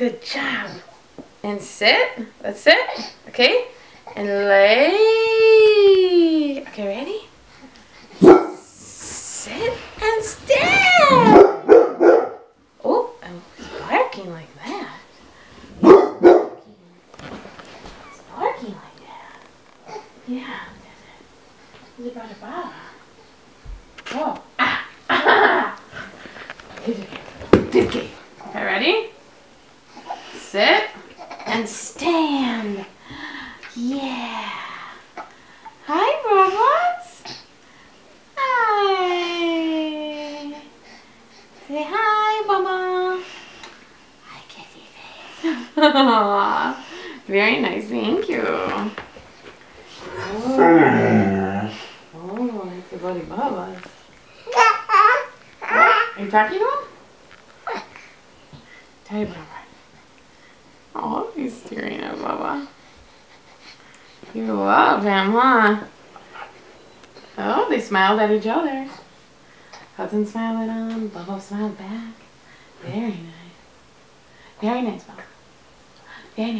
Good job. And sit. Let's sit. Okay. And lay. Okay, ready? Sit and stand. Oh, who's barking like that? Barking? Like that? Yeah. Who's it brother Bob? Oh. Ah. Ah. Good Okay, ready? Sit and stand. Yeah. Hi, robots. Hi. Say hi, Mama. Hi, kissy face. Very nice, thank you. Oh, oh it's a buddy Bubba. Are you talking to him? Tell you Bubba. He's staring at Bubba. You love him, huh? Oh, they smiled at each other. Hudson smiled at him. Bubba smiled back. Very nice. Very nice, Bubba. Very nice.